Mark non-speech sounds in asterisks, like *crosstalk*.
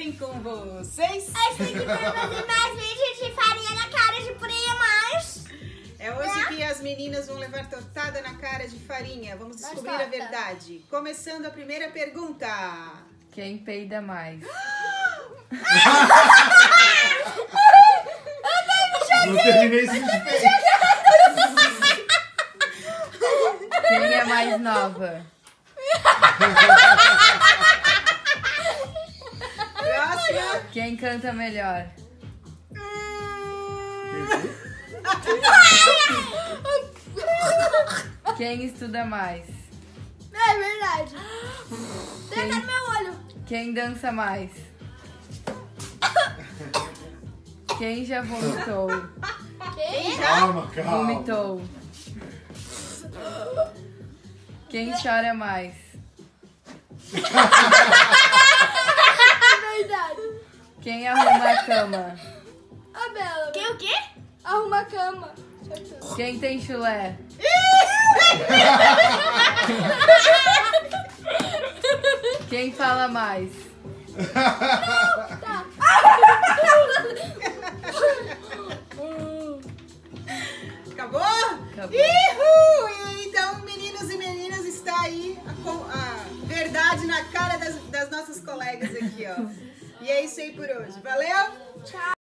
bem com vocês? A gente vai fazer mais vídeos de farinha na cara de primas. É hoje que as meninas vão levar tortada na cara de farinha. Vamos descobrir a verdade. Começando a primeira pergunta. Quem peida mais? *gasps* Não terminei esse. Quem é mais nova? *laughs* Quem canta melhor? Quem estuda mais? É verdade. Quem, Tá no meu olho. quem dança mais? Quem já vomitou? Quem? Calma, calma. Vomitou. Quem chora mais? *laughs* Quem arruma a cama? A Bela. Quem o quê? Arruma a cama. Quem tem chulé? Quem fala mais? Acabou? Acabou. Ihu! Verdade na cara das, das nossas colegas aqui, ó. E é isso aí por hoje. Valeu? Tchau.